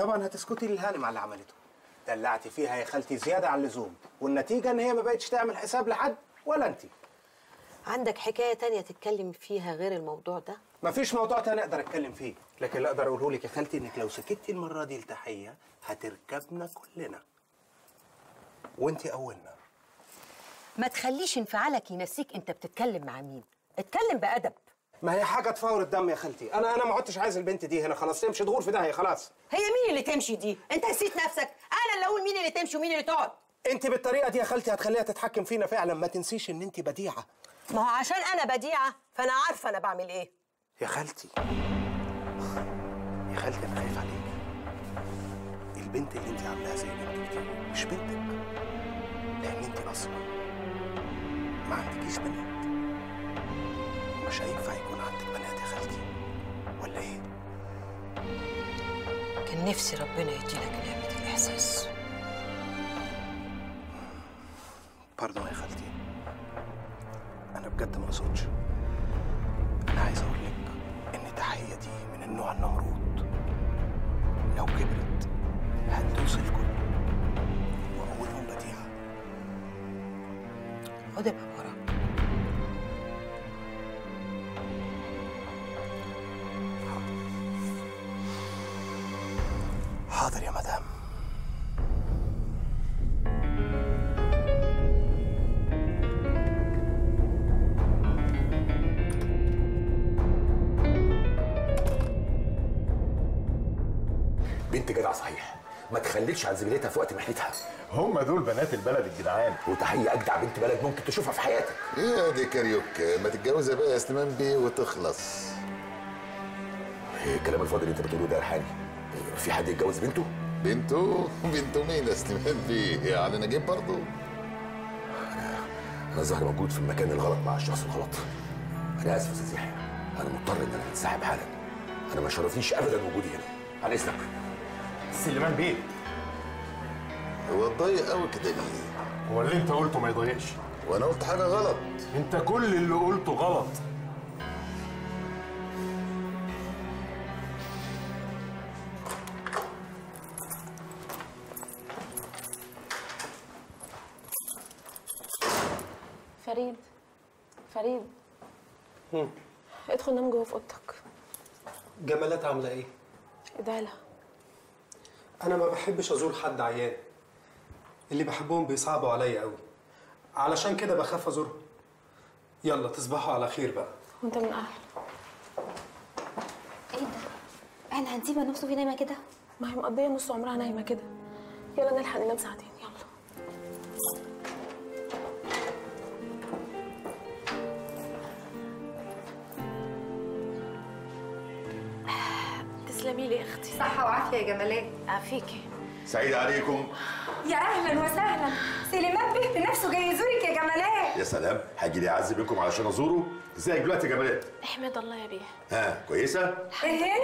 طبعا هتسكتي للهانم على اللي عملته. دلعتي فيها يا خالتي زيادة عن اللزوم. والنتيجة إن هي ما بقتش تعمل حساب لحد ولا انت عندك حكاية تانية تتكلم فيها غير الموضوع ده؟ مفيش موضوع تاني أقدر أتكلم فيه. لكن اللي أقدر أقوله لك يا خالتي إنك لو سكتي المرة دي لتحية هتركبنا كلنا. وانت أولنا. ما تخليش انفعالك ينسيك أنت بتتكلم مع مين. اتكلم بأدب. ما هي حاجة تفور الدم يا خالتي. أنا أنا ما عدتش عايز البنت دي هنا خلاص. تمشي تغور في داهية خلاص. هي مين اللي تمشي دي؟ أنت نسيت نفسك. أنا اللي أقول مين اللي تمشي ومين اللي تقعد. أنت بالطريقة دي يا خالتي هتخليها تتحكم فينا فعلا. ما تنسيش إن أنت بديعة. ما هو عشان أنا بديعة فأنا عارفة أنا بعمل إيه. يا خالتي. يا خالتي أنا خايف عليك. البنت اللي أنت عاملاها زي بنتك دي مش بنتك. لأن أنت أصلا ما عندكيش بنات مش هينفع يكون عندك بنات يا خالتي ولا إيه؟ كان نفسي ربنا يديلك نعمة الإحساس. باردون يا خالتي. أنا بجد ما أقصدش. أنا عايز أقول لك إن تحيه دي من النوع النمرود. لو كبرت هتدوس الكل واولهم بديعه خد ابقى وراك تخليكش عن زميلتها في وقت محنتها. هم دول بنات البلد الجدعان. وتحية أجدع بنت بلد ممكن تشوفها في حياتك. إيه دي كاريوكا ما تتجوزها بقى يا سليمان بيه وتخلص. إيه الكلام الفاضي اللي أنت بتقوله ده يا ريحاني إيه، في حد يتجوز بنته؟ بنته؟ بنته مين يا سليمان بيه؟ على نجيب برضه؟ أنا الظاهر موجود في المكان الغلط مع الشخص الغلط. أنا آسف يا أستاذ يحيى أنا مضطر إن أنا أنسحب حالا. أنا ما شرفنيش ابدا وجودي هنا. على إذنك. سليمان بيه. هو اتضايق قوي كده ليه؟ هو اللي انت قلته ما يضايقش. وأنا قلت حاجة غلط. انت كل اللي قلته غلط. فريد فريد. ادخل نام جوه في اوضتك. جمالات عاملة إيه؟ ادعي لها. أنا ما بحبش أزور حد عيان. اللي بحبهم بيصعبوا عليا قوي علشان كده بخاف أزورهم. يلا تصبحوا على خير بقى. وأنت من أهل. إيه ده؟ إحنا هنسيبها نفسه في نايمة كده؟ ما هي مقضية نص عمرها نايمة كده. يلا نلحق ننام ساعتين. يلا. تسلمي لي يا أختي. صحة وعافية يا جمالات. عافيكي سعيد عليكم. يا أهلا وسهلا. سليمان بيه بنفسه جاي يزورك يا جمالات. يا سلام. هاجي لي اعزي بكم علشان أزوره. ازيك دلوقتي يا جمالات؟ احمد الله يا بيه ها كويسة؟ إيه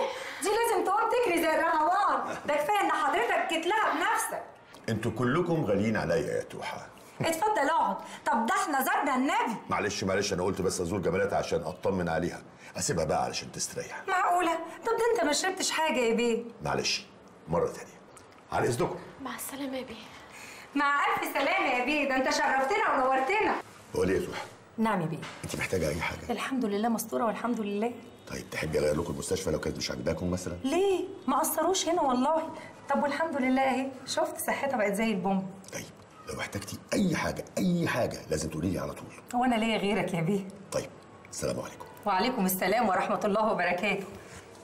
دي لازم تقوم تجري زي الرهوان. ده كفاية إن حضرتك جيت لها بنفسك أنتوا كلكم غاليين عليا يا توحة. اتفضل اقعد. طب ده إحنا زرنا النبي. معلش معلش أنا قلت بس أزور جمالات عشان أطمن عليها. أسيبها بقى علشان تستريح. معقولة؟ طب ده أنت ما شربتش حاجة يا بيه. معلش مرة تانية. على اذنكم مع السلامة يا بيه مع ألف سلامة يا بيه ده أنت شرفتنا ونورتنا. بقول إيه يا توحه نعم يا بيه أنت محتاجة أي حاجة؟ الحمد لله مستورة والحمد لله. طيب تحبي اغير لكم المستشفى لو كانت مش عاجباكم مثلا؟ ليه؟ ما قصروش هنا والله. طب والحمد لله أهي. شفت صحتها بقت زي البوم. طيب لو احتجتي أي حاجة أي حاجة لازم تقولي لي على طول. هو أنا ليا غيرك يا بيه طيب السلام عليكم. وعليكم السلام ورحمة الله وبركاته.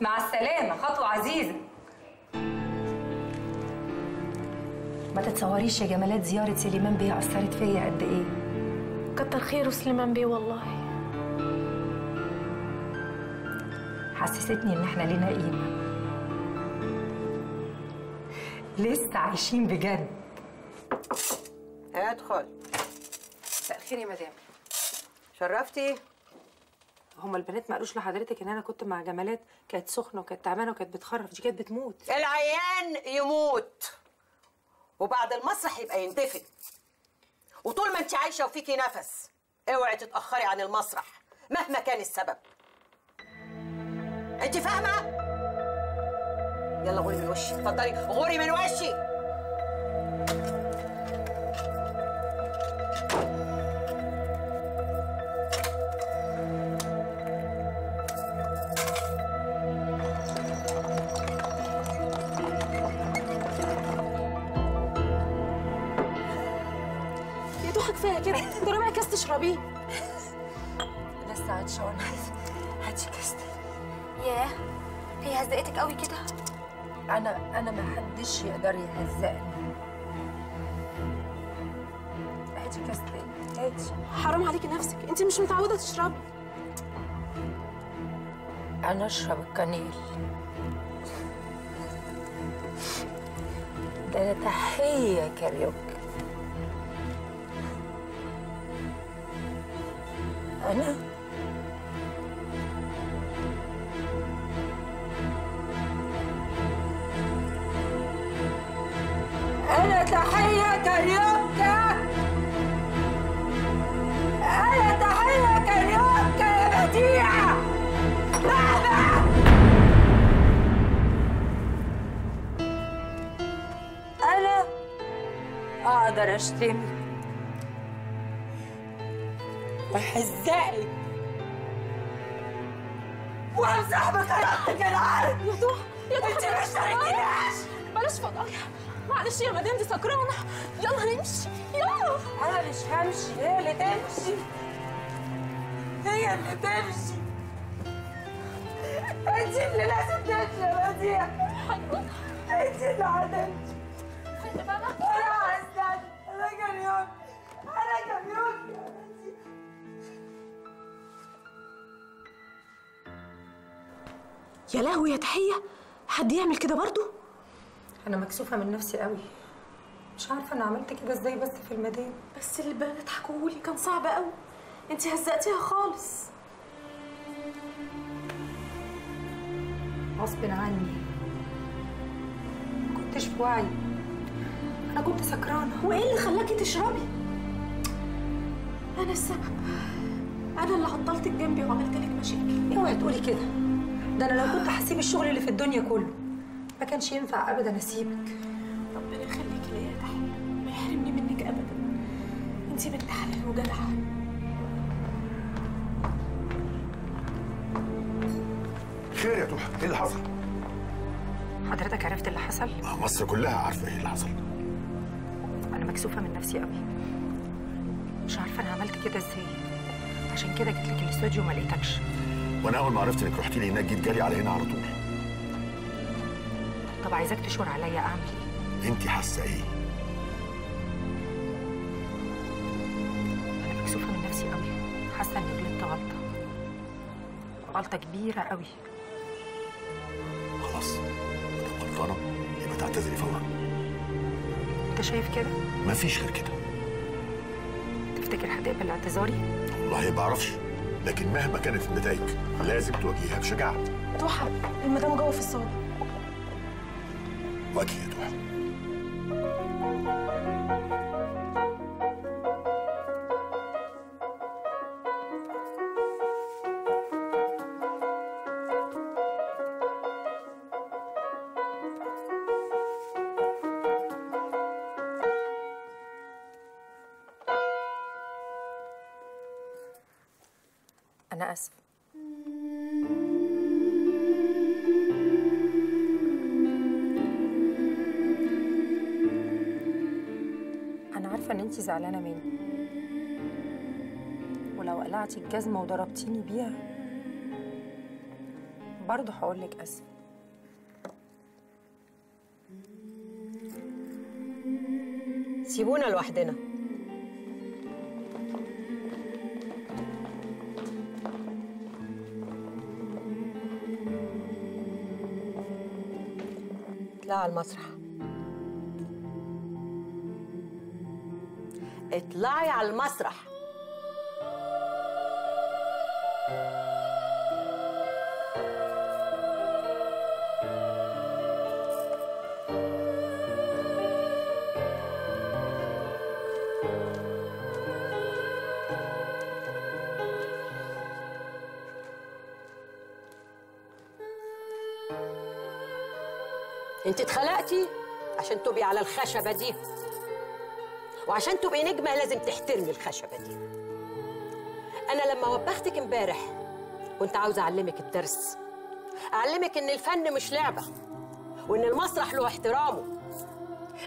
مع السلامة خطوة عزيزة. ما تتصوريش يا جمالات زيارة سليمان بيه أثرت فيا قد إيه؟ كتر خيره سليمان بيه والله. حسستني إن إحنا لينا قيمة. لسه عايشين بجد. ادخل. مساء الخير يا مدام. شرفتي؟ هما البنات ما قالوش لحضرتك إن أنا كنت مع جمالات كانت سخنة وكانت تعبانة وكانت بتخرف دي كانت بتموت. العيان يموت. وبعد المسرح يبقى يندفن. وطول ما انت عايشة وفيكي نفس اوعي تتأخري عن المسرح مهما كان السبب. انت فاهمة؟ يلا غوري من وشي اتفضلي. غوري من وشي. انت ربع كاس تشربيه لسه عطشانة هاتي كاستي ياه هي هزقتك قوي كده؟ أنا أنا ما حدش يقدر يهزقني. هاتي كاستي هاتي. حرام عليكي نفسك انت مش متعودة تشربي. أنا أشرب الكنيل ده أنا تحية كاريوكي. أنا؟ أنا تحية كاريوكا أنا تحية كاريوكا يا بديعة ماما أنا أقدر أشتمك. وأحزقك وأمسح بكرامتك العرض يا ضحى يا ضحى أنت مش شاركتنيش بلاش فضايح معلش يا مدام دي سكرانة. يلا نمشي. يلا. أنا مش همشي هي اللي تمشي. هي اللي تمشي. أنت اللي لازم تمشي يا بديع أنت اللي هتمشي أنا هستنى يا لهوي يا تحية! حد يعمل كده برضو أنا مكسوفة من نفسي قوي. مش عارفة أنا عملت كده إزاي بس في المدام بس اللي البنات حكوهولي كان صعب قوي. انت هزقتيها خالص. غصب عني. ما كنتش في وعي أنا كنت سكرانة. وايه اللي خلاكي تشربي؟ أنا السبب. أنا اللي عطلتك جنبي وعملت لك مشاكل. اوعي تقولي كده. ده أنا لو كنت هسيب الشغل اللي في الدنيا كله ما كانش ينفع أبدا أسيبك. ربنا يخليكي ليا يا تحية ما يحرمني منك ابدا. انت بنت حلال وجدعة. خير يا توحة إيه اللي حصل؟ حضرتك عرفت اللي حصل؟ ما مصر كلها عارفة إيه اللي حصل. أنا مكسوفة من نفسي قوي مش عارفة أنا عملت كده إزاي. عشان كده جيت لك الاستوديو ما لقيتكش. وأنا أول ما عرفت إنك رحتي لي هناك جيت جالي على هنا على طول. طب عايزاك تشور عليا أعمل إيه؟ انت حاسة إيه؟ أنا مكسوفة من نفسي قوي حاسة إني غلطت غلطة. غلطة كبيرة قوي خلاص. مادام غلطانة؟ يبقى تعتذري فورا. أنت شايف كده؟ مفيش غير كده. تفتكر هتقبل اعتذاري؟ والله ما أعرفش لكن مهما كانت النتائج لازم تواجهيها بشجاعة. ضحى المدام جوه في الصالة. واجهي يا توحة قلعتي الجزمة وضربتيني بيها؟ برضه هقولك آسفة سيبونا لوحدنا. اطلعي على المسرح. اطلعي على المسرح. على الخشبة دي. وعشان تبقي نجمة لازم تحترمي الخشبة دي. أنا لما وبختك امبارح كنت عاوزة أعلمك الدرس. أعلمك إن الفن مش لعبة وإن المسرح له احترامه.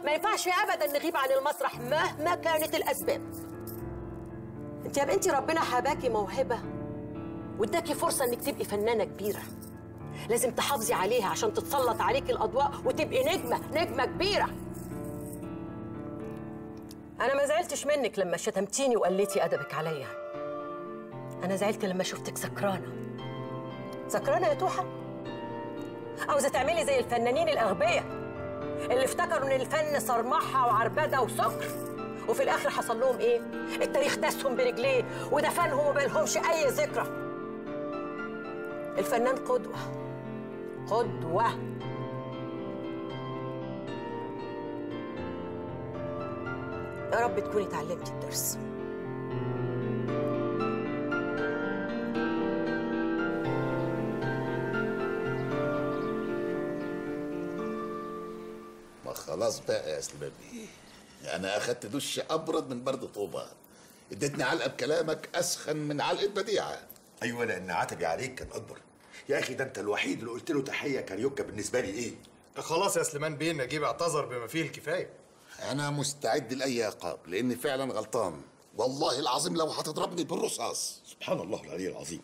ما ينفعش ابدا نغيب عن المسرح مهما كانت الأسباب. أنت يا بنتي ربنا حباكي موهبة واداكي فرصة إنك تبقي فنانة كبيرة. لازم تحافظي عليها عشان تتسلط عليكي الأضواء وتبقي نجمة نجمة كبيرة. أنا ما زعلتش منك لما شتمتيني وقلتي أدبك عليا. أنا زعلت لما شفتك سكرانة. سكرانة يا توحة؟ عاوزه تعملي زي الفنانين الأغبياء اللي افتكروا إن الفن صرمحة وعربدة وسكر وفي الآخر حصل لهم إيه؟ التاريخ داسهم برجليه ودفنهم وما لهمش أي ذكرى. الفنان قدوة. قدوة. يا رب تكوني اتعلمتي الدرس. ما خلاص بقى يا سليمان بيه أنا أخدت دش أبرد من برد طوبة. اديتني علقة بكلامك أسخن من علقة بديعة. أيوه لأن عتبي عليك كان أكبر. يا أخي ده أنت الوحيد اللي قلت له تحية كاريوكا بالنسبة لي إيه؟ خلاص يا سليمان بيه نجيب اعتذر بما فيه الكفاية. أنا مستعد لأي عقاب لأني فعلا غلطان. والله العظيم لو هتضربني بالرصاص. سبحان الله العلي العظيم.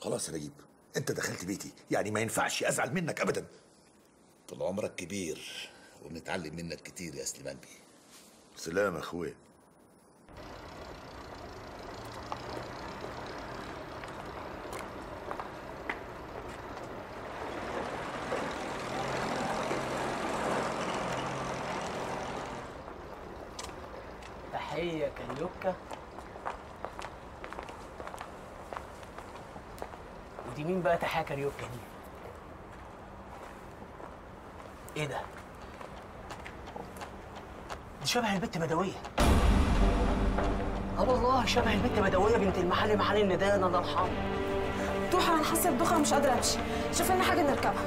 خلاص يا نجيب أنت دخلت بيتي. يعني ما ينفعش أزعل منك ابدا. طول عمرك كبير وبنتعلم منك كتير يا سليمان بيه. سلام يا كاريوكا ودي مين بقى تحية كاريوكا دي؟ إيه ده؟ دي شبه البت بدوية آه والله شبه البت بدوية بنت المحل محل الندان الله يرحمه توحة أنا حاسه بدوخه ومش قادرة أمشي. شوف لنا حاجة نركبها.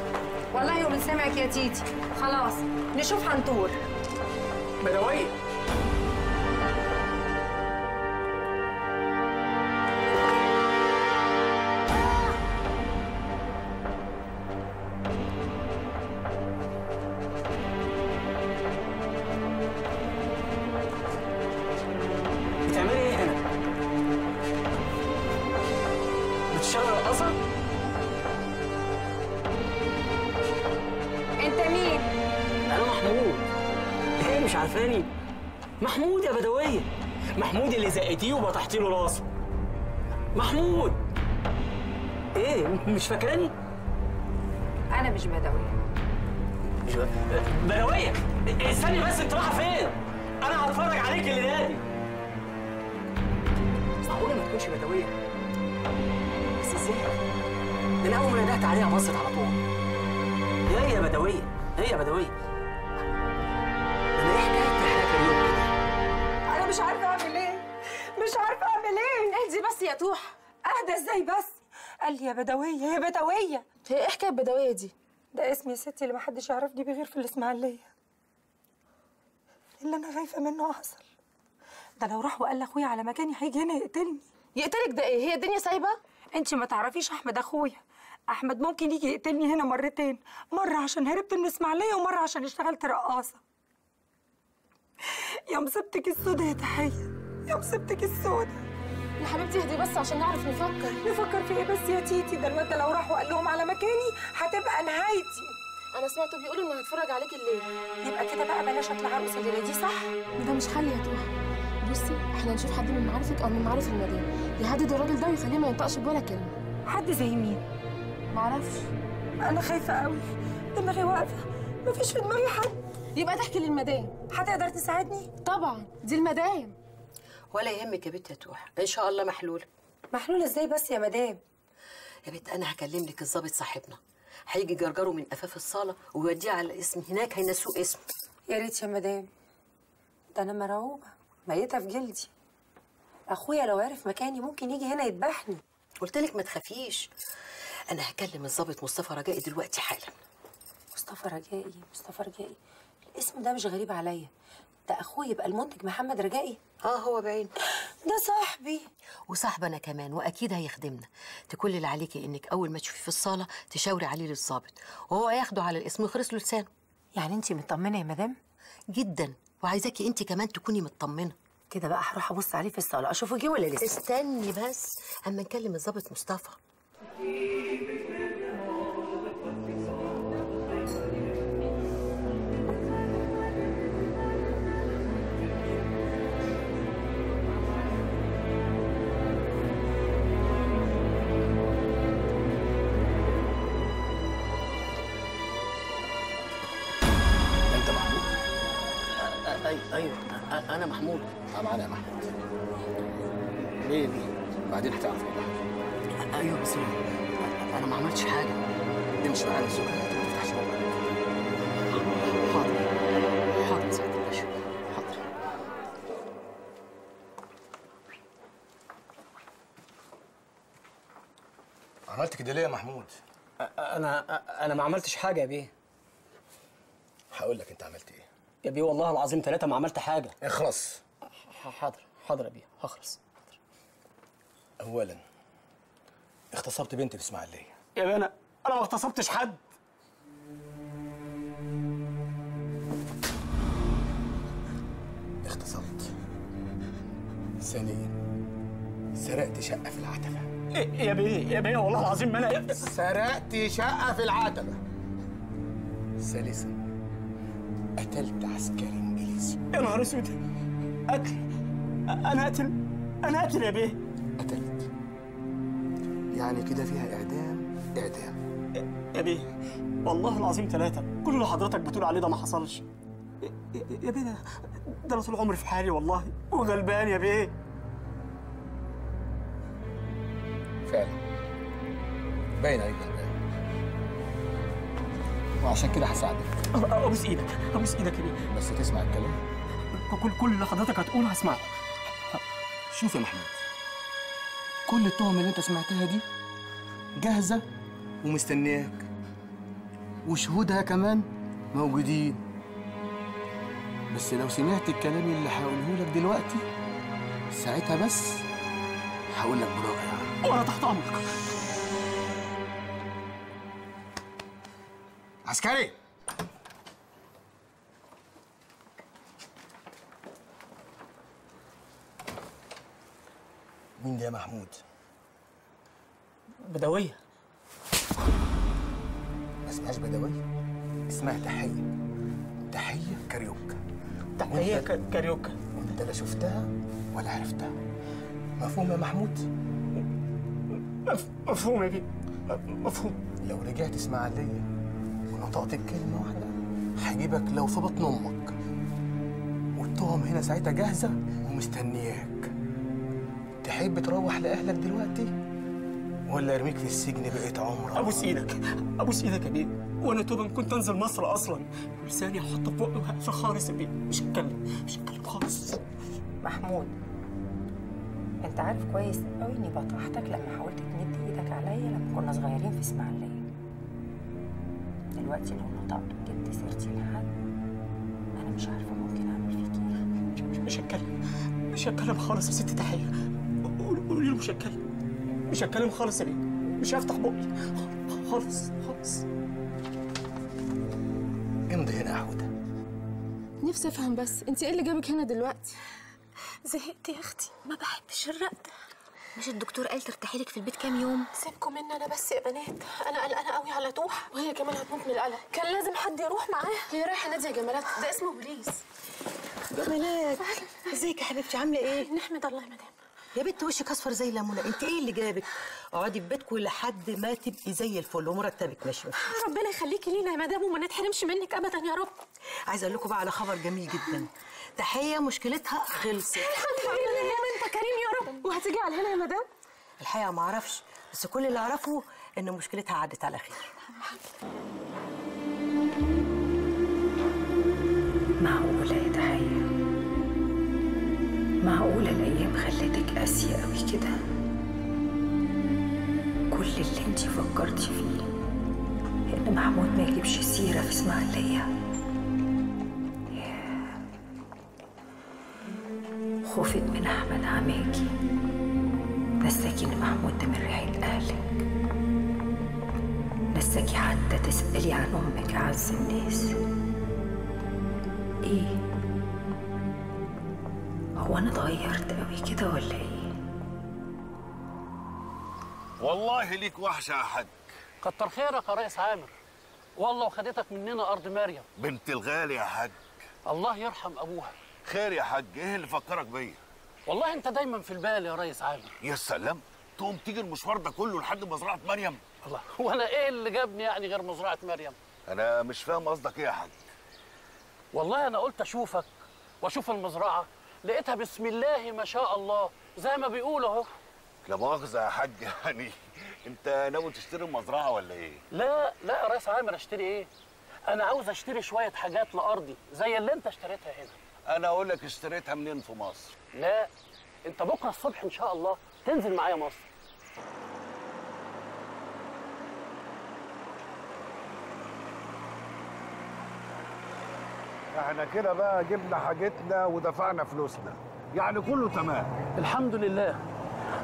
والله ومن سمعك يا تيتي. خلاص نشوف هنطور بدوية بدويه محمود اللي زقتيه وبطحتي له راسه. محمود. إيه مش فاكراني؟ أنا مش بدوية. مش بدوية؟ استني بس أنت رايحة فين؟ أنا هتفرج عليك اللي نادي معقولة ما تكونش بدوية؟ بس إزاي؟ ده أنا أول ما ندهت عليها بصت على طول. هي بدوية هي بدوية. مش عارفة أعمل إيه. مش عارفة أعمل إيه. اهدي بس يا توحة اهدى إزاي بس؟ قال لي يا بدوية يا بدوية. هي إيه حكاية بدوية دي؟ ده اسمي يا ستي اللي محدش يعرفني بيه غير في الإسماعيلية. اللي أنا خايفة منه حصل. ده لو راح وقال لأخويا على مكاني هيجي هنا يقتلني. يقتلك ده إيه؟ هي الدنيا سايبة؟ أنت ما تعرفيش أحمد أخويا. أحمد ممكن يجي يقتلني هنا مرتين. مرة عشان هربت من الإسماعيلية ومرة عشان اشتغلت رقاصة. يا مصيبتك السودا يا تحية يا مصيبتك السودا يا حبيبتي اهدي بس عشان نعرف نفكر. نفكر في إيه بس يا تيتي ده الواد ده لو راح وقال لهم على مكاني هتبقى نهايتي. أنا سمعته بيقول إنه هيتفرج عليك الليل. يبقى كده بقى بلاش اطلع عروسه الليلة دي صح؟ ده مش حل يا توحة بصي إحنا نشوف حد من معارفك أو من معارف المدام يهدد الراجل ده ويخليه ما ينطقش بولا كلمة. حد زي مين؟ معرفش. أنا خايفة قوي دماغي واقفة. مفيش في دماغي حد. يبقى تحكي للمدام. هتقدر تساعدني؟ طبعا. دي المدام. ولا يهمك يا بنت يا توحة. إن شاء الله محلوله محلوله إزاي بس يا مدام؟ يا بنت أنا هكلم لك الظابط صاحبنا. هيجي جرجره من قفاف الصالة ويوديه على الاسم هناك هينسوه اسمه يا ريت يا مدام. ده أنا مرعوبة. ميتة في جلدي. أخويا لو عرف مكاني ممكن يجي هنا مصطفى رجائي مصطفى رجائي. الاسم ده مش غريب عليا. ده أخوي يبقى المنتج محمد رجائي. آه هو بعين ده صاحبي. وصاحبنا كمان وأكيد هيخدمنا. انت كل اللي عليكي إنك أول ما تشوفيه في الصالة تشاوري عليه للظابط وهو ياخده على الاسم ويخرس له لسانه. يعني انت مطمنة يا مدام؟ جدا. وعايزاكي انت كمان تكوني مطمنة. كده بقى هروح أبص عليه في الصالة أشوفه جه ولا لسه؟ استني بس أما نكلم الظابط مصطفى. أنا محمود. معانا يا محمود. ليه ليه بعدين هتعرف. والله أيوه بس أنا- أنا ما عملتش حاجة. امشي معانا السوق ما تفتحش بقك. حاضر حاضر سعاده الباشا حاضر. عملت كده ليه يا محمود؟ أنا أنا ما عملتش حاجة يا بيه. هقول لك أنت عملت إيه. يا بيه والله العظيم ثلاثة ما عملت حاجة. اخلص. حاضر حاضر يا بيه هخلص. اولا اغتصبت بنت في إسماعيلية. يا بيه أنا أنا ما اغتصبتش حد. اغتصبت. ثانيا سرقت شقة في العتبة. إيه يا بيه يا بيه والله العظيم ما أنا سرقت شقة في العتبة. ثالثا قتلت عسكري إنجليزي. يا نهار أسود. قتل أنا قتل أنا قتل يا بيه. قتلت. يعني كده فيها إعدام؟ إعدام. يا بيه والله العظيم ثلاثة. كل اللي حضرتك بتقول عليه ده ما حصلش. يا- بيه ده ده أنا طول عمري في حالي والله. وغلبان يا بيه. فعلا. باين عليك غلبان. وعشان كده هساعدك. ابوس إيدك ابوس إيدك يا بيه. بس تسمع الكلام. كل كل اللي حضرتك هتقوله هسمعه شوف يا محمود كل التهم اللي انت سمعتها دي جاهزة ومستنياك. وشهودها كمان موجودين. بس لو سمعت الكلام اللي هقوله لك دلوقتي ساعتها بس هقول لك براءة وأنا تحت أمرك. عسكري! مين ده يا محمود؟ بدوية. ما اسمهاش بدوية؟ اسمها تحية. تحية كاريوكا. تحية كاريوكا. وانت لا شفتها ولا عرفتها. مفهوم يا محمود؟ مفهوم يا بيه مفهوم. لو رجعت اسماعيلية ونطقت الكلمة واحدة. هجيبك لو في بطن أمك والتهم هنا ساعتها جاهزة ومستنياك. تحب تروح لأهلك دلوقتي؟ ولا ارميك في السجن بقيت عمرك؟ ابوس إيدك ابوس إيدك يا بيه. وأنا توبا كنت أنزل مصر أصلا. لساني هحطه في بقي وهقفل خالص يا بيه. مش هتكلم مش هتكلم خالص. محمود أنت عارف كويس قوي إني بطرحتك لما حاولت تمد إيدك عليا لما كنا صغيرين في إسماعيلية. دلوقتي لو نطقت وجبت سيرتي لحد أنا مش عارفة ممكن أعمل فيك إيه. مش هتكلم مش هتكلم خالص يا ست قول- قولي له مش هتكلم. مش هتكلم خالص يا بيه مش هفتح بقي. خالص خالص. امضي هنا يا حودة نفسي أفهم بس انت إيه اللي جابك هنا دلوقتي؟ زهقت يا أختي. ما بحبش الرقد مش الدكتور قال ترتاحي لك في البيت كام يوم؟ سيبكم مني أنا بس يا بنات. أنا قلقانة قوي على توحه وهي كمان هتموت من القلق. كان لازم حد يروح معاها. هي رايحة نادي يا جمالات. ده اسمه بوليس. جمالات إزيك يا حبيبتي؟ عاملة إيه؟ نحمد الله يا مدام. يا بنت وشك أصفر زي الليمونة. أنت إيه اللي جابك؟ اقعدي في بيتكم لحد ما تبقي زي الفل ومرتبك ماشي. ربنا يخليكي لينا يا مدام وما نتحرمش منك ابدا يا رب. عايزة أقول لكم بقى على خبر جميل جدا. تحية مشكلتها خلصت. الحمد لله يا ما انت كريم يا رب وهتيجي على هنا يا مدام؟ الحقيقة ما أعرفش بس كل اللي أعرفه إن مشكلتها عدت على خير. معقولة يا تحية؟ معقولة الأيام خلتك قاسية أوي كده؟ كل اللي انتي فكرتي فيه إن ومحمود ما يجيبش سيرة في إسماعيلية. خوفت من أحمد عماكي. نساكي إن محمود ده من ريحة أهلك نساكي حتى تسألي عن أمك أعز الناس إيه؟ هو أنا اتغيرت أوي كده ولا إيه؟ والله ليك وحشه يا حاج كتر خيرك يا ريس عامر. والله وخدتك مننا أرض مريم. بنت الغالي يا حاج. الله يرحم أبوها. خير يا حاج. إيه اللي فكرك بيا؟ والله انت دايما في البال يا ريس عامر. يا سلام تقوم تيجي المشوار ده كله لحد مزرعة مريم. الله. وأنا إيه اللي جابني يعني غير مزرعة مريم؟ أنا مش فاهم قصدك إيه يا حاج. والله أنا قلت اشوفك واشوف المزرعة لقيتها بسم الله ما شاء الله زي ما بيقولوا اهو. لا مؤاخذة يا حاج يعني انت ناوي تشتري المزرعة ولا إيه؟ لا لا يا ريس عامر اشتري إيه؟ أنا عاوز اشتري شوية حاجات لأرضي زي اللي انت اشتريتها هنا. أنا أقول لك اشتريتها منين في مصر؟ لا انت بكره الصبح ان شاء الله تنزل معايا مصر. إحنا كده بقى جبنا حاجتنا ودفعنا فلوسنا. يعني كله تمام. الحمد لله.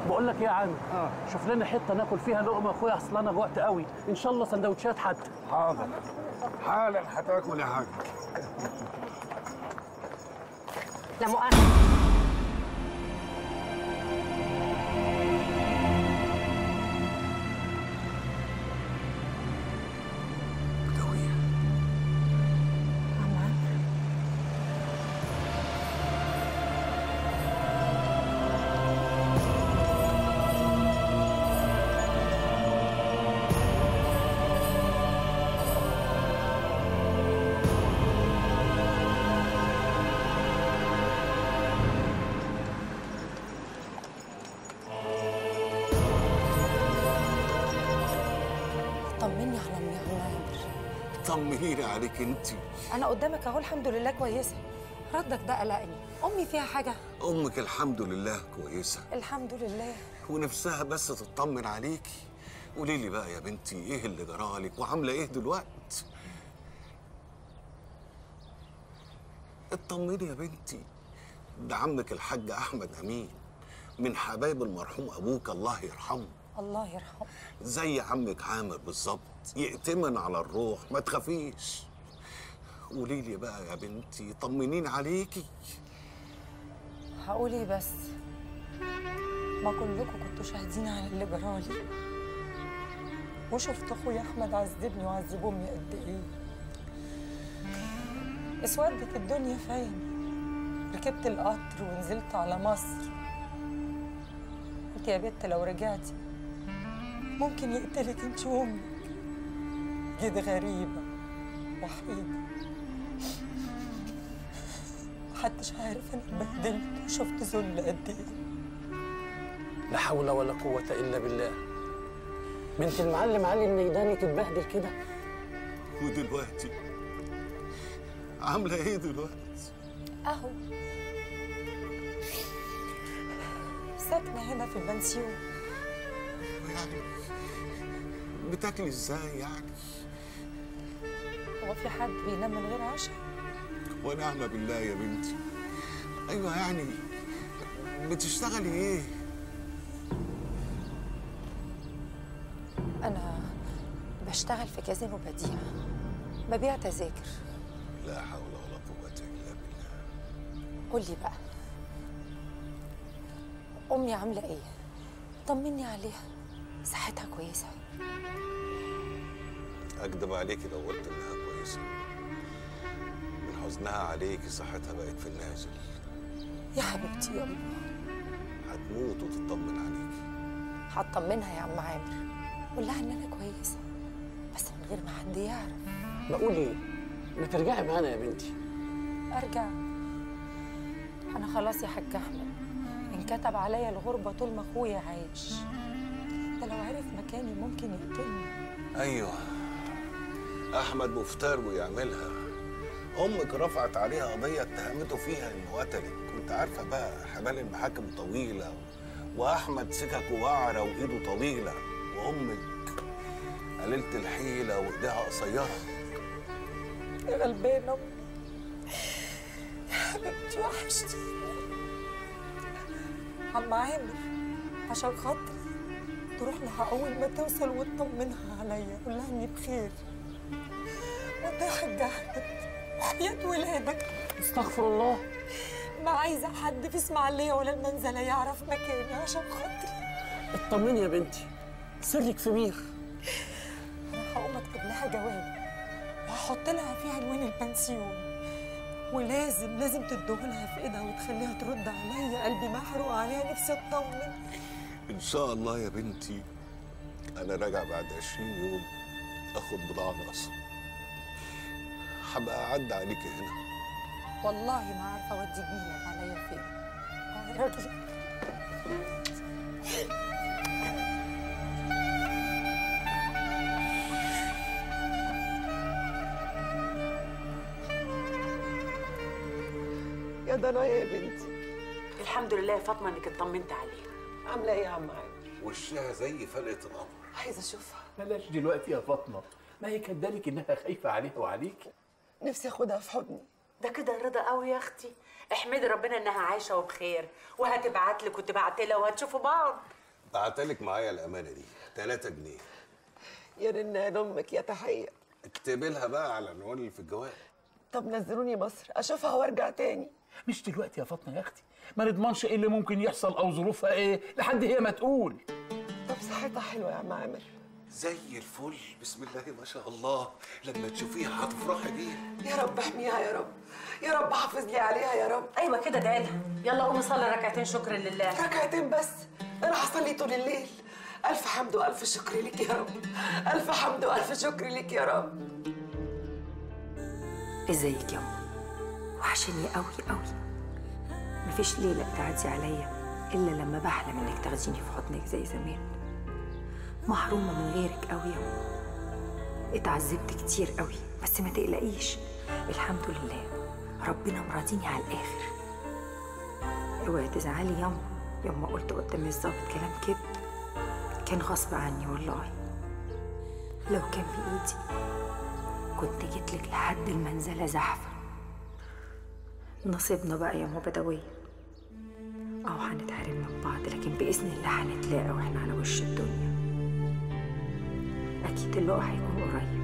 بقول لك إيه يا عم آه. شوف لنا حتة ناكل فيها لقمة. اخويا اصل أنا جوعت قوي. إن شاء الله سندوتشات حتى. حاضر. حالا هتاكل يا حاج. لا مؤاخذة. طمنيني عليك انت أنا قدامك أهو الحمد لله كويسة. ردك ده قلقني. أمي فيها حاجة؟ أمك الحمد لله كويسة. الحمد لله. ونفسها بس تطمن عليكي. قولي لي بقى يا بنتي إيه اللي جرالك وعاملة إيه دلوقتي اطمني يا بنتي. ده عمك الحاج أحمد أمين من حبايب المرحوم أبوك الله يرحمه. الله يرحمه. زي عمك عامر بالظبط يأتمن على الروح ما تخافيش. قولي لي بقى يا بنتي طمنين عليكي. هقول إيه بس؟ ما كلكم كنتوا شاهدين على اللي جرالي وشفت أخويا أحمد عذبني وعذب أمي قد إيه. اسودت الدنيا في عيني ركبت القطر ونزلت على مصر. قلت يا بت لو رجعتي ممكن يقتلك انت وامك جيت غريبة وحيدة محدش عارف أنا اتبهدلت وشفت ذل قد إيه. لا حول ولا قوة إلا بالله. بنت المعلم علي الميداني تتبهدل كده. ودلوقتي؟ عاملة إيه دلوقتي؟ أهو. ساكنة هنا في البنسيون. يعني بتاكلي إزاي يعني؟ هو في حد بينام من غير عشاء؟ ونعم بالله يا بنتي. أيوه يعني بتشتغلي إيه؟ أنا بشتغل في كازينو بديع ببيع تذاكر. لا حول ولا قوة إلا بالله. قول لي بقى أمي عاملة إيه؟ طمني عليها صحتها كويسة؟ أكدب عليكي لو قلت إنها كويسة. من حزنها عليكي صحتها بقت في النازل. يا حبيبتي يا أمي هتموت وتطمن عليكي هطمنها يا عم عامر. قول لها ان أنا كويسة بس من غير ما حد يعرف. بقول إيه؟ ما ترجعي معانا يا بنتي. أرجع. أنا خلاص يا حاج أحمد. انكتب عليا الغربة طول ما أخويا عايش. ده لو عرف مكاني ممكن يقتلني أيوه. أحمد مفتر ويعملها أمك رفعت عليها قضية اتهمته فيها إنه قتلك كنت عارفة بقى حبال المحاكم طويلة وأحمد سكك وعره وإيده طويلة. وأمك قليلة الحيلة وإيديها قصيرة. يا غلبانة أمي يا حبيبتي وحشتي عم عامر عشان خاطري تروح لها أول ما توصل وتطمنها عليا قول لها إني بخير. حاج أحمد وحياة ولادك. استغفر الله. ما عايزة حد في إسماعيلية ولا المنزلة يعرف مكاني عشان خاطري. اطمني يا بنتي. سرك في بير أنا هقوم أكتب لها جواب. وهحط لها فيه عنوان البنسيون. ولازم لازم تديهولها في إيدها وتخليها ترد عليا قلبي محروق عليها. نفسي أطمن. إن شاء الله يا بنتي أنا راجع بعد 20 يوم آخد بضاعة ناقصة. هبقى أعدي عليكي هنا. والله ما عارفة أودي جميلك عليا فين. آه يا راجل يا بنتي. الحمد لله يا فاطمة إنك اطمنت عليها عاملة إيه يا عم عامر وشها زي فلقة القمر. عايزة أشوفها. بلاش دلوقتي يا فاطمة. ما هي كدالك إنها خايفة عليها وعليك؟ نفسي أخدها في حضني. ده كده رضا قوي يا أختي. احمدي ربنا إنها عايشة وبخير. وهتبعت لك وتبعت لها وهتشوفوا بعض. بعتلك معايا الأمانة دي. 3 جنيه. يا رنان أمك يا تحية. اكتبي لها بقى على العنوان اللي في الجواب. طب نزلوني مصر. أشوفها وأرجع تاني. مش دلوقتي يا فاطمة يا أختي. ما نضمنش إيه اللي ممكن يحصل أو ظروفها إيه. لحد هي ما تقول. طب صحتها حلوة يا عم عامر. زي الفل. بسم الله ما شاء الله. لما تشوفيها هتفرحي بيها. يا رب احميها يا رب. يا رب حافظ لي عليها يا رب. أيوه كده ادعي لها. يلا قومي صلي ركعتين شكر لله. ركعتين بس. أنا هصلي طول الليل. ألف حمد وألف شكر لك يا رب. ألف حمد وألف شكر لك يا رب. إزيك يا أم وحشني قوي قوي مفيش ليلة تعدي عليا إلا لما بحلم إنك تاخديني في حضنك زي زمان. محرومة من غيرك قوي اتعذبت كتير قوي بس ما تقلقيش. الحمد لله. ربنا مراضيني على الآخر. اوعي تزعلي ياما ياما قلت قدام الظابط كلام كده كان غصب عني والله. لو كان بإيدي كنت جيتلك لحد المنزلة زحفة. نصيبنا بقى يا أم بدوية أو هنتحرم من بعض لكن بإذن الله هنتلاقى وإحنا على وش الدنيا. أكيد اللقاء هيكون قريب.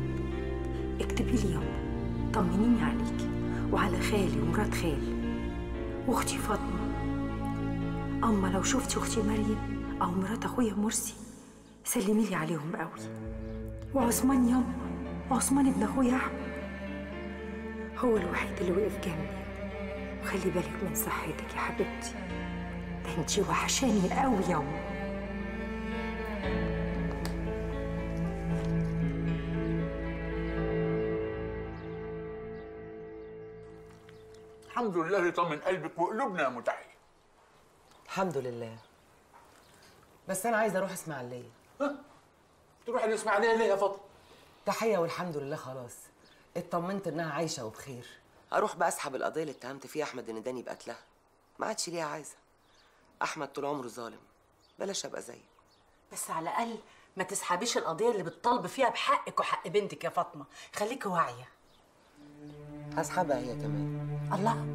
اكتبي لي ياما طمنيني عليكي وعلى خالي ومرات خالي. وأختي فاطمة. أما لو شفتي أختي مريم أو مرات أخويا مرسي سلمي لي عليهم قوي. وعثمان ياما عثمان ابن أخويا أحمد. هو الوحيد اللي وقف جنبي. وخلي بالك من صحتك يا حبيبتي. ده انتي وحشاني قوي ياما الحمد لله يطمن قلبك وقلوبنا يا متحي الحمد لله. بس أنا عايزة أروح إسماعيلية. تروح الإسماعيلية ليه يا فاطمة؟ تحية والحمد لله خلاص. اطمنت إنها عايشة وبخير. أروح بقى أسحب القضية اللي اتهمت فيها أحمد النداني بقتلها ما عادش ليها عايزة. أحمد طول عمره ظالم. بلاش أبقى زيه بس على الأقل ما تسحبيش القضية اللي بتطالب فيها بحقك وحق بنتك يا فاطمة. خليكي واعية. هسحبها هي كمان. الله.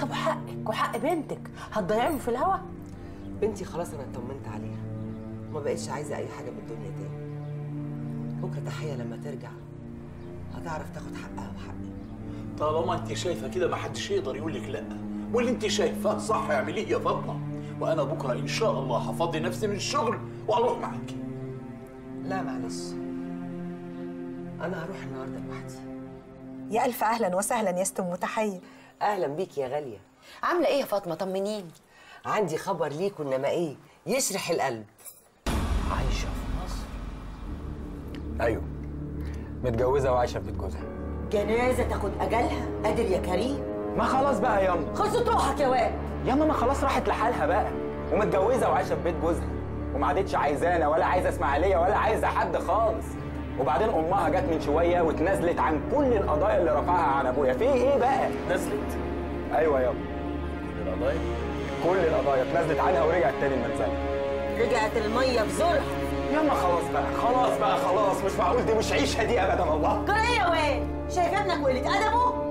طب وحقك وحق بنتك؟ هتضيعيهم في الهوا؟ بنتي خلاص أنا اطمنت عليها. ما بقتش عايزة أي حاجة من الدنيا تاني. بكرة تحية لما ترجع هتعرف تاخد حقها وحقي طالما انت شايفة كده ما حدش يقدر يقول لك لأ. واللي انت شايفاه صح اعمليه يا فاطمة. وأنا بكرة إن شاء الله هفضي نفسي من الشغل وأروح معاكي. لا معلش. أنا هروح النهارده لوحدي. يا ألف أهلا وسهلا يا ست متحير أهلا بيك يا غالية. عاملة إيه يا فاطمة؟ طمنيني. عندي خبر ليك إنما إيه؟ يشرح القلب. عايشة في مصر؟ أيوه. متجوزة وعايشة في بيت جوزها. جنازة تاخد أجلها. قادر يا كريم. ما خلاص بقى ياما خلصت روحك يا واد ياما ما خلاص راحت لحالها بقى. ومتجوزة وعايشة في بيت جوزها. وما عادتش عايزانا ولا عايزة إسماعيلية ولا عايزة حد خالص. وبعدين أمها جت من شوية واتنازلت عن كل القضايا اللي رفعها عن أبويا. في إيه بقى؟ نزلت أيوه يابا كل القضايا؟ كل القضايا اتنازلت عنها ورجعت تاني المنزل. رجعت المية بزرعة ياما خلاص بقى خلاص بقى خلاص مش معقول دي مش عيشة دي ابدا والله. إيه يا واد؟ شايف ابنك وقلة أدبه؟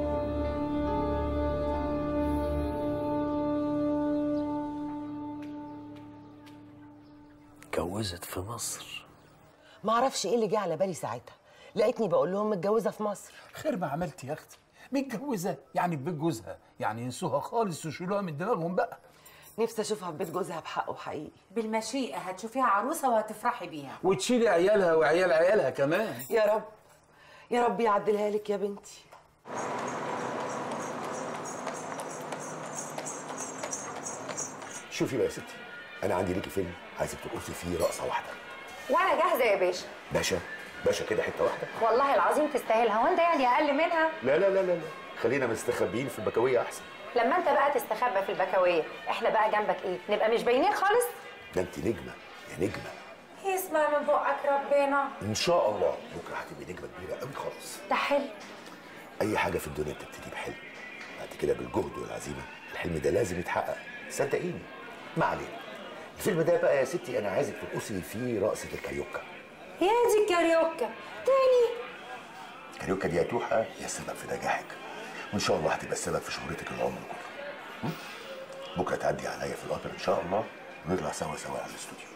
اتجوزت في مصر. ما أعرفش إيه اللي جه على بالي ساعتها. لقيتني بقول لهم متجوزة في مصر. خير ما عملت يا أختي. متجوزة يعني في بيت جوزها يعني ينسوها خالص ويشيلوها من دماغهم بقى. نفسي أشوفها في بيت جوزها بحقه حقيقي. بالمشيئة هتشوفيها عروسة وهتفرحي بيها. وتشيلي عيالها وعيال عيالها كمان. يا رب يا رب يعدلها لك يا بنتي. شوفي بقى يا ستي أنا عندي ليكي فيلم عايزك ترقصي فيه رقصة واحدة. وأنا جاهزة يا باشا. باشا باشا كده حتة واحدة. والله العظيم تستاهلها. هو أنت يعني أقل منها؟ لا لا لا لا لا. خلينا مستخبيين في البكويه أحسن. لما انت بقى تستخبى في البكويه إحنا بقى جنبك إيه؟ نبقى مش باينين خالص؟ ده انت نجمة يا نجمة. يسمع من بقك ربنا. إن شاء الله بكرة هتبقي نجمة كبيرة قوي خالص. ده حلو أي حاجة في الدنيا بتبتدي بحلم. بعد كده بالجهد والعزيمة. الحلم ده لازم يتحقق. صدقيني. ما علينا. الفيلم ده بقى يا ستي أنا عايزك ترقصي فيه رقصه الكاريوكا. يا دي الكاريوكا. تاني. الكاريوكا دي يا توحه هي السبب في نجاحك. وان شاء الله هتبقى السبب في شهرتك العمر كله? بكرة تعدي عليا في القطر إن شاء الله ونطلع سوا سوا على الاستوديو.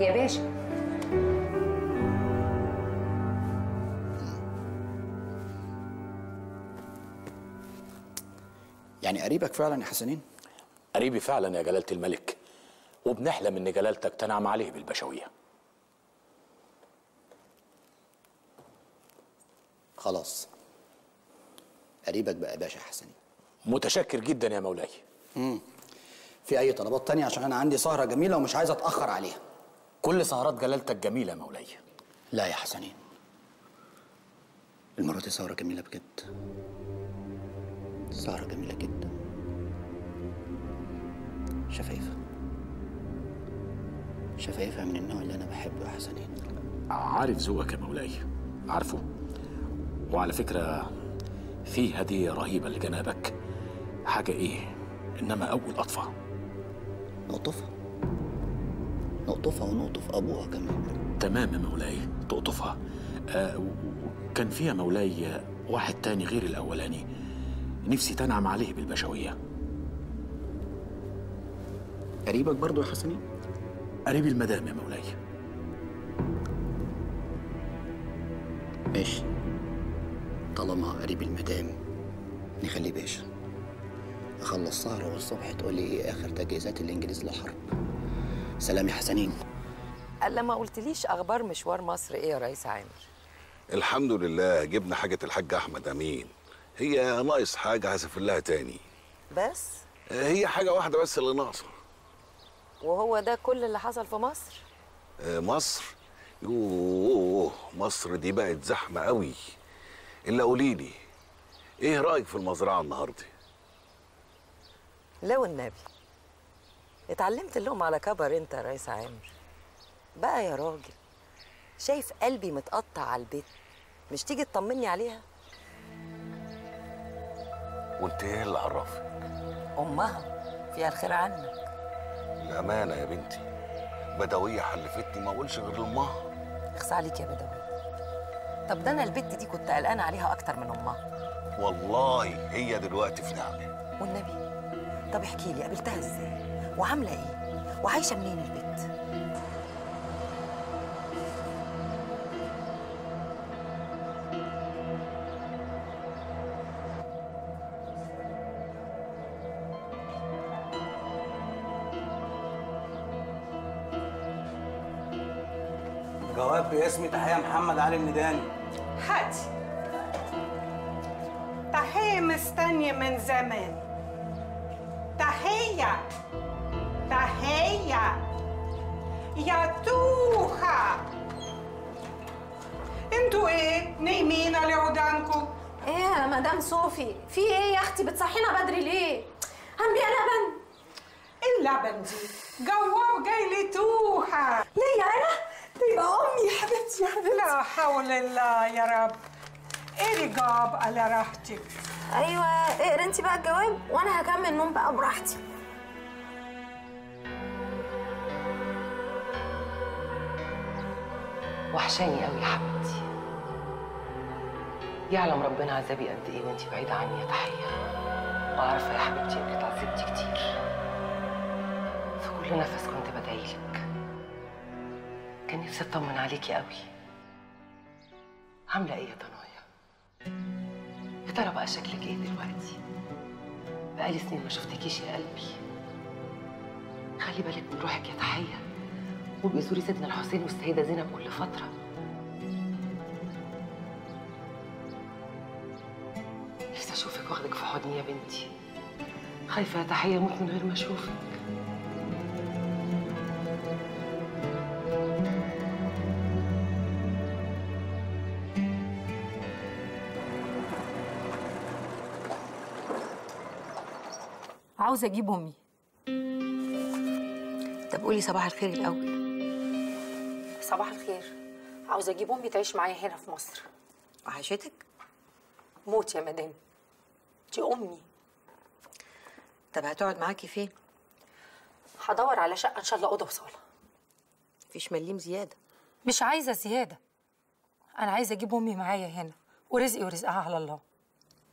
يا باشا. يعني قريبك فعلا يا حسنين؟ قريبي فعلا يا جلالة الملك. وبنحلم إن جلالتك تنعم عليه بالبشوية. خلاص. قريبك بقى باشا يا حسنين متشكر جدا يا مولاي. امم في أي طلبات تانية؟ عشان أنا عندي سهرة جميلة ومش عايز أتأخر عليها. كل سهرات جلالتك جميلة يا مولاي. لا يا حسنين. المرة دي سهرة جميلة بجد. سهرة جميلة جدا. شفايفها شفايفها من النوع اللي أنا بحبه يا حسنين عارف ذوقك يا مولاي. عارفه. وعلى فكرة في هدية رهيبة لجنابك. حاجة إيه؟ إنما أول اطفى نقطفها؟ نقطفها ونقطف أبوها كمان. تمام يا مولاي. تقطفها. آه وكان فيها مولاي واحد تاني غير الأولاني. نفسي تنعم عليه بالبشوية. قريبك برضو يا حسنين قريب المدام يا مولاي. ماشي. طالما قريب المدام نخليه باشا. أخلص سهرة والصبح تقول لي إيه آخر تجهيزات الإنجليز للحرب. سلام يا حسنين. الا ما قلتليش أخبار مشوار مصر إيه يا ريس عامر؟ الحمد لله جبنا حاجة الحاج أحمد أمين. هي ناقص حاجة هسافر لها تاني. بس؟ هي حاجة واحدة بس اللي ناقصة. وهو ده كل اللي حصل في مصر؟ آه، مصر؟ يوه مصر دي بقت زحمة قوي. إلا قولي لي إيه رأيك في المزرعة النهاردة؟ لا والنبي اتعلمت اللقمة على كبر أنت يا ريس عامر. بقى يا راجل شايف قلبي متقطع على البيت. مش تيجي تطمني عليها؟ وأنت إيه اللي عرفك؟ أمها. فيها الخير عنك الأمانة يا بنتي. بدوية حلفتني ما أقولش غير لأمها. اخصى عليك يا بدوي طب ده أنا البت دي كنت قلقانه عليها أكتر من أمها. والله هي دلوقتي في نعمة. والنبي طب احكي لي قابلتها إزاي؟ وعاملة إيه؟ وعايشة منين البت؟ باسم تحية محمد علي الميداني. هاتي تحية مستنية من زمان. تحية. تحية. يا توخة. أنتوا إيه؟ نايمين على ودانكم إيه يا مدام صوفي في إيه يا أختي؟ بتصحينا بدري ليه؟ هنبيع لبن. اللبن دي؟ جواب جاي لي توحة ليه أنا تبقى امي يا حبيبتي يا حبيبتي. لا حول الله يا رب. اقري جواب على راحتك. أيوه اقرا انت بقى الجواب وأنا هكمل نوم بقى براحتي. وحشاني قوي يا حبيبتي. يعلم ربنا عذابي قد إيه وأنتي بعيدة عني يا تحية. وعارفة يا حبيبتي إنك اتعذبتي كتير. في كل نفس كنت بدعيلك كان نفسي أطمن عليكي قوي. عاملة إيه يا ضنايا؟ يا ترى بقى شكلك إيه دلوقتي؟ بقالي سنين ما شفتكيش يا قلبي. خلي بالك من روحك يا تحية. وابقي زوري سيدنا الحسين والسيدة زينب كل فترة. نفسي أشوفك وأخدك في حضني يا بنتي. خايفة يا تحية أموت من غير ما أشوفك. عاوزة أجيب أمي. طب قولي صباح الخير الأول. صباح الخير. عاوزة أجيب أمي تعيش معايا هنا في مصر. وحشتك موت يا مدام. دي أمي. طب هتقعد معاكي فين؟ هدور على شقة إن شاء الله أوضة وصالة. مفيش مليم زيادة. مش عايزة زيادة. أنا عايزة أجيب أمي معايا هنا. ورزقي ورزقها على الله.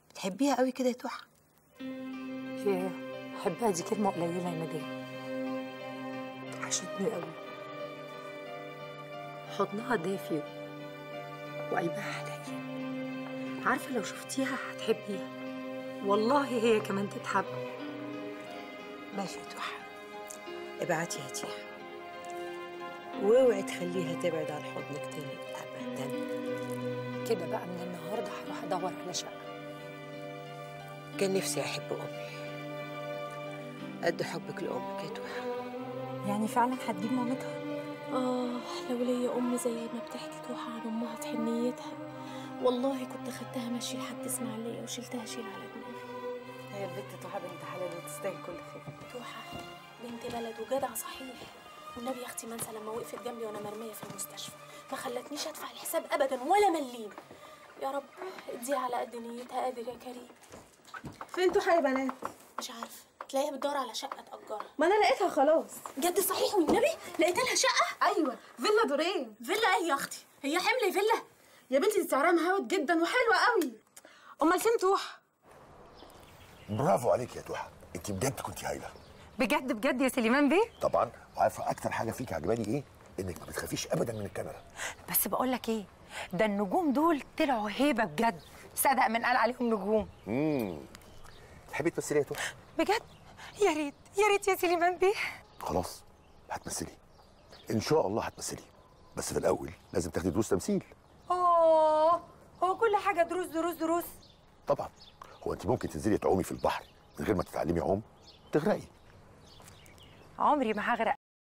بتحبيها قوي كده يا توحة؟ ياه. احبها دي كلمة قليلة يا مدام. وحشتني قوي حضنها دافي وقلبها حنين عارفة لو شفتيها هتحبيها. والله هي كمان تتحب ماشي يا توحة. ابعتي هاتيها واوعي تخليها تبعد عن حضنك تاني ابدا. كده بقى من النهارده هروح أدور على شقة. كان نفسي أحب أمي. قد حبك لأمك يا توحة. يعني فعلا هتجيب مامتها؟ آه لو ليا أم زي ما بتحكي توحة عن أمها في حنيتها والله كنت خدتها ماشي لحد إسماعيلية وشلتها شيل على دماغي. هي البنت توحة بنت حلال وتستاهل كل خير. توحة بنت بلد وجدع صحيح. والنبي يا أختي ما أنسى لما وقفت جنبي وأنا مرمية في المستشفى. ما خلتنيش أدفع الحساب أبدا ولا مليم. يا رب اديها على قد نيتها قادر يا كريم. فين توحة يا بنات؟ مش عارفة. تلاقيها بتدور على شقة تأجرها. ما أنا لقيتها خلاص. جد صحيح والنبي لقيت لها شقة؟ أيوه فيلا دورين. فيلا إيه يا أختي؟ هي حمل فيلا؟ يا بنتي دي سعرها مهوت جدا وحلوة قوي. امال فين توحة. برافو عليك يا توحة. أنت بجد كنت هايلة. بجد بجد يا سليمان بيه؟ طبعا. وعارفه أكتر حاجة فيك عجباني إيه؟ إنك ما بتخافيش ابدا من الكاميرا. بس بقول لك إيه؟ ده النجوم دول طلعوا هيبة بجد. صدق من قال عليهم نجوم. امم تحبي تمثلي يا توحة؟ بجد؟ يا ريت يا ريت يا سليمان بيه خلاص هتمثلي. إن شاء الله هتمثلي. بس في الأول لازم تاخدي دروس تمثيل. أوه هو كل حاجة دروس دروس دروس. طبعا. هو انت ممكن تنزلي تعومي في البحر من غير ما تتعلمي عوم؟ تغرقي. عمري ما هغرق.